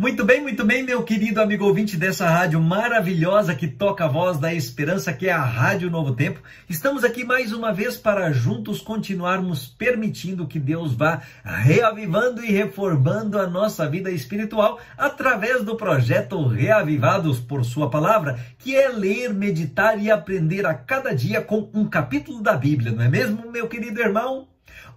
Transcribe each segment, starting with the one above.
Muito bem, muito bem, meu querido amigo ouvinte dessa rádio maravilhosa que toca a voz da esperança, que é a Rádio Novo Tempo. Estamos aqui mais uma vez para juntos continuarmos permitindo que Deus vá reavivando e reformando a nossa vida espiritual através do projeto Reavivados por Sua Palavra, que é ler, meditar e aprender a cada dia com um capítulo da Bíblia, não é mesmo, meu querido irmão?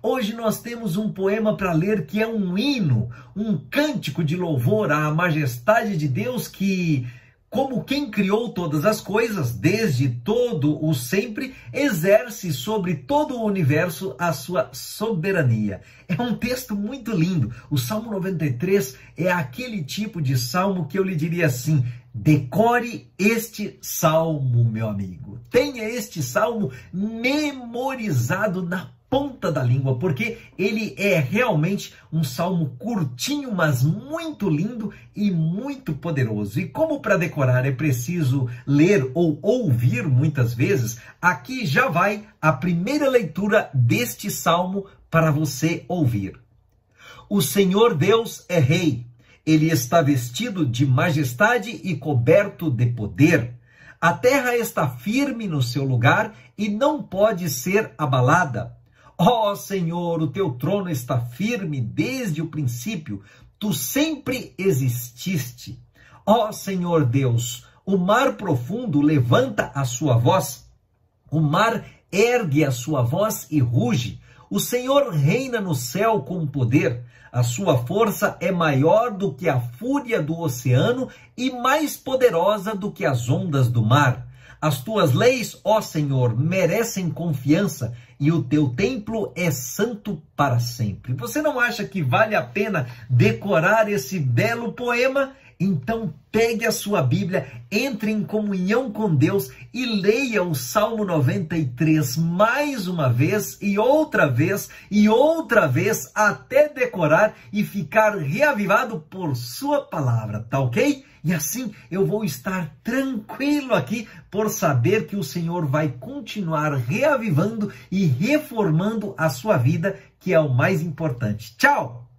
Hoje nós temos um poema para ler que é um hino, um cântico de louvor à majestade de Deus que, como quem criou todas as coisas, desde todo o sempre, exerce sobre todo o universo a sua soberania. É um texto muito lindo. O Salmo 93 é aquele tipo de salmo que eu lhe diria assim: Decore este salmo, meu amigo. Tenha este salmo memorizado na ponta da língua, porque ele é realmente um salmo curtinho, mas muito lindo e muito poderoso. E como para decorar é preciso ler ou ouvir muitas vezes, aqui já vai a primeira leitura deste salmo para você ouvir. O Senhor Deus é rei. Ele está vestido de majestade e coberto de poder. A terra está firme no seu lugar e não pode ser abalada. Ó oh, Senhor, o teu trono está firme desde o princípio, tu sempre exististe. Ó oh, Senhor Deus, o mar profundo levanta a sua voz, o mar ergue a sua voz e ruge. O Senhor reina no céu com poder, a sua força é maior do que a fúria do oceano e mais poderosa do que as ondas do mar. As tuas leis, ó Senhor, merecem confiança e o teu templo é santo para sempre. Você não acha que vale a pena decorar esse belo poema? Então pegue a sua Bíblia, entre em comunhão com Deus e leia o Salmo 93 mais uma vez e outra vez e outra vez até decorar e ficar reavivado por sua palavra, tá ok? E assim eu vou estar tranquilo aqui por saber que o Senhor vai continuar reavivando e reformando a sua vida, que é o mais importante. Tchau!